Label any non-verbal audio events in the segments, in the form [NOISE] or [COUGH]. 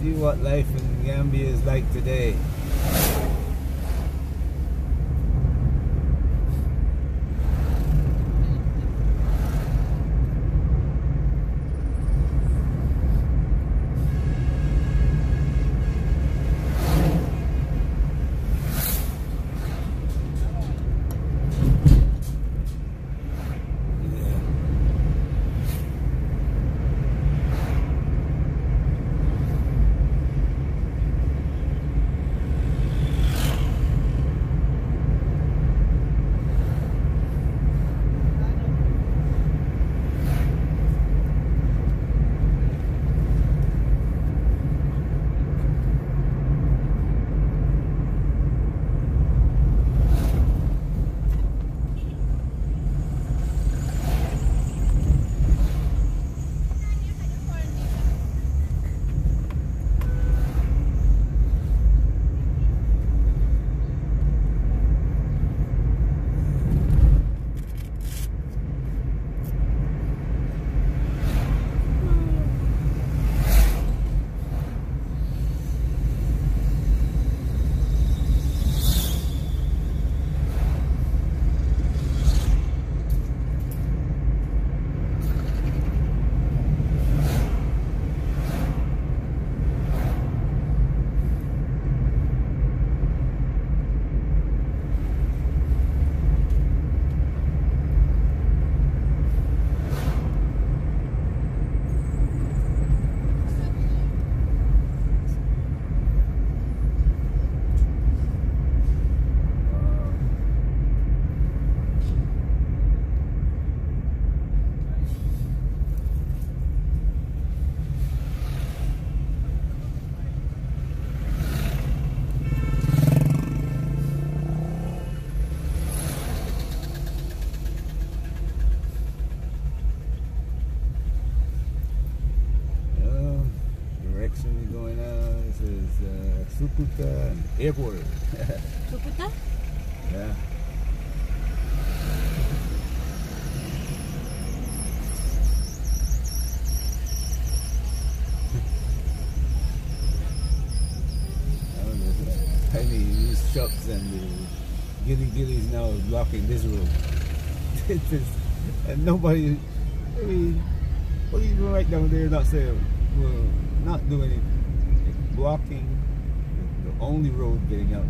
See what life in Gambia is like today. Airport. Sukuta? yeah. Tiny these shops and the gilly gillies now blocking this road. [LAUGHS] And nobody, I mean, policemen right down there not saying, well, not doing it, blocking only road getting out.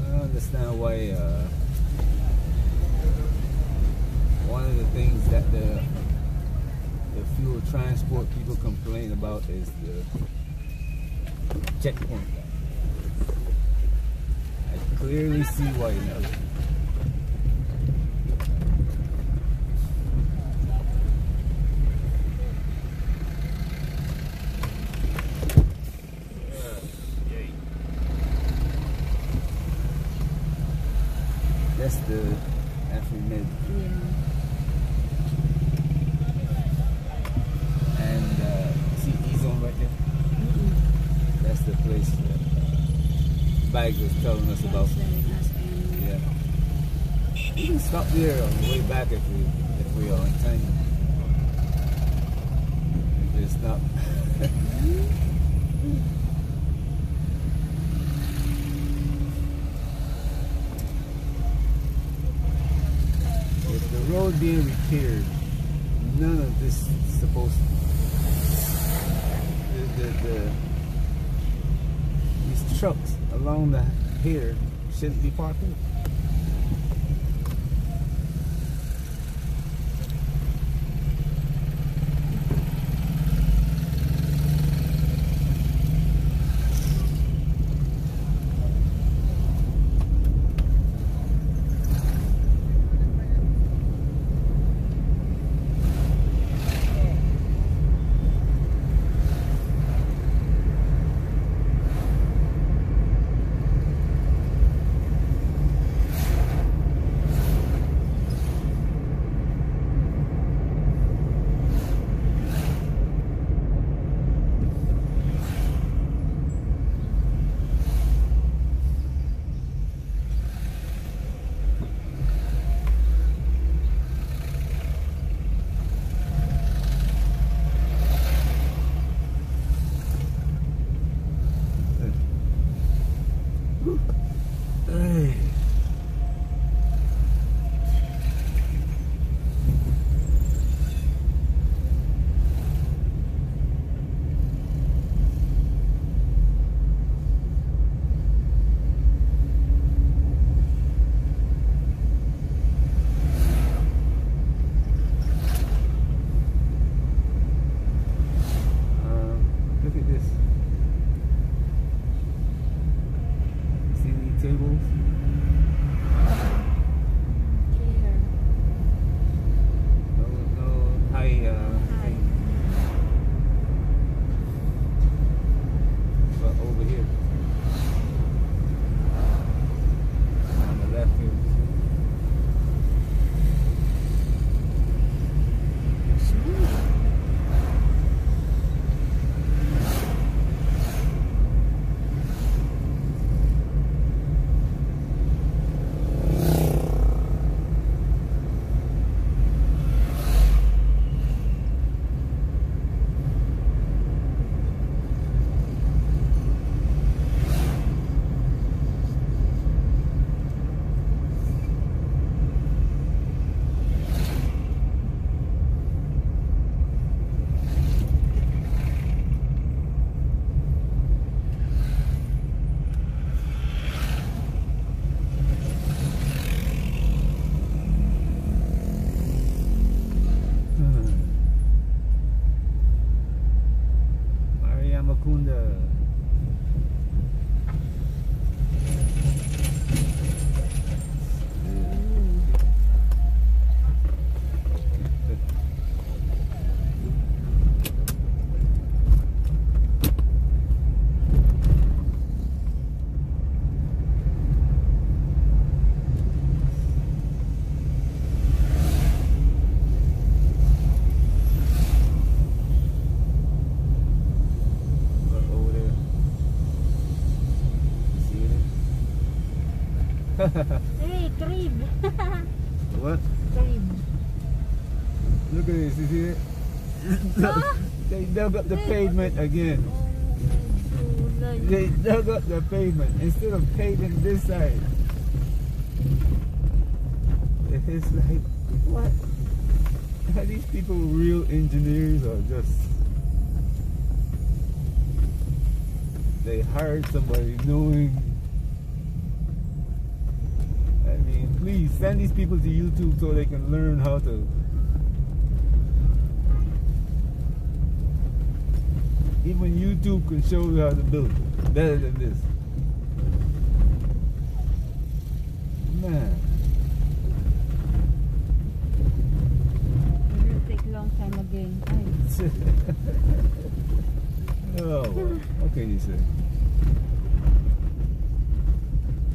I don't understand why uh, one of the things that the the fuel transport people complain about is the checkpoint. I clearly see why now. That's the Afri-Med Yeah. and uh, see E-Zone right there? That's the place that Bags telling us about. Yeah. [CLEARS THROAT] Stop there on the way back if we if we are on time. It's not. [LAUGHS] if the road being repaired, none of this is supposed to. The, the, the these trucks along the here shouldn't be parked [LAUGHS] Hey, crib. [LAUGHS] what? crib. Look at this, you see it? Huh? [LAUGHS] they dug up the pavement again. Oh, They dug up the pavement instead of paving this side. It's like, what? Are these people real engineers or just they hired somebody knowing? I mean, please send these people to YouTube so they can learn how to. Even YouTube can show you how to build better than this. Man. It will take a long time again. [LAUGHS] Oh, what can you say?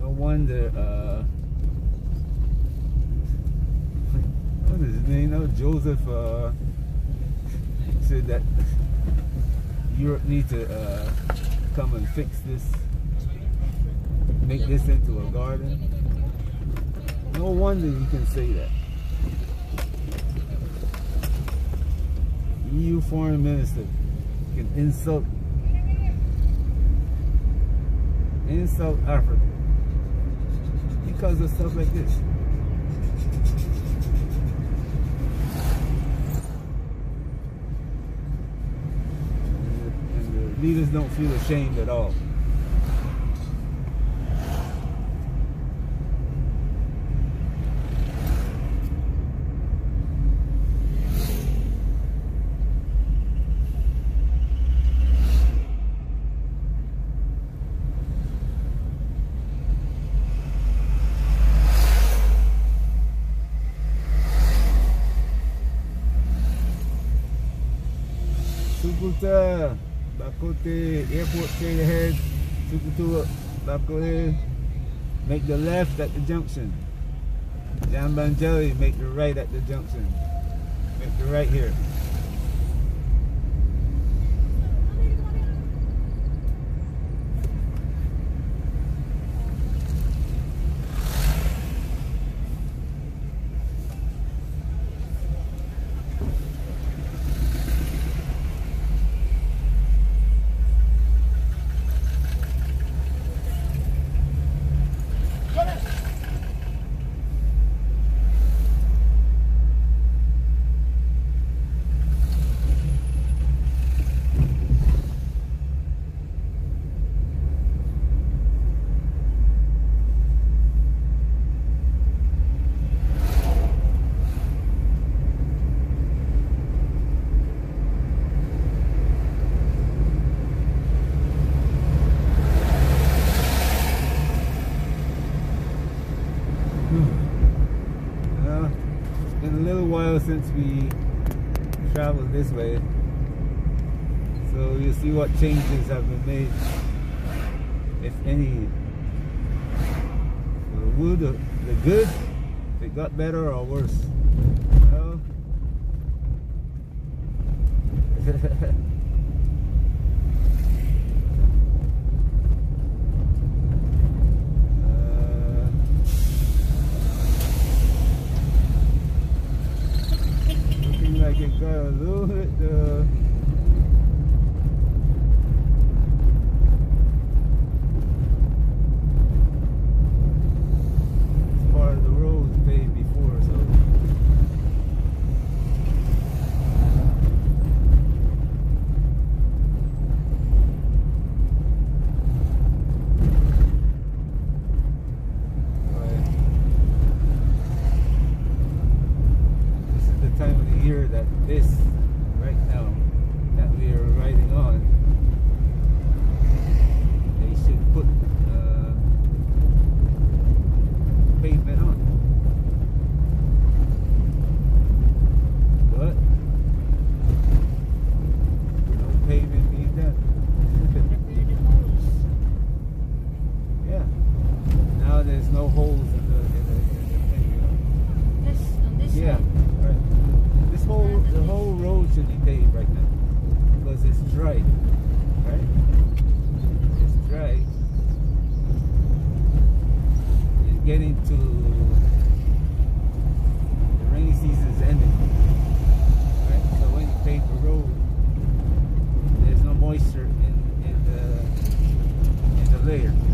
No wonder, uh, what is his name? Joseph, uh, said that Europe needs to, uh, come and fix this, make this into a garden. No wonder you can say that. EU foreign minister can insult insult Africa because of stuff like this. leaders don't feel ashamed at all. Super. Dakota Airport straight ahead. Tukutua, Dakota. Make the left at the junction. Jambanjali, make the right at the junction. Make the right here. Well, it's been a little while since we traveled this way. So you'll see what changes have been made, if any. The wood, the good, if it got better or worse. Well, [LAUGHS] uh, Got a little bit uh, it's part of the roads paved before, so Right. This is the time of the year that this, right now, that we are riding on, they should put uh, pavement on. But no pavement being done. yeah. Now there's no holes in the in the, in the thing. You know? This, on this Yeah, side. right. This whole the whole road should be paved right now because it's dry, right? It's dry. It's getting to the rainy season's ending, right? So when you pave the road, there's no moisture in in the in the layer.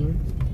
dois.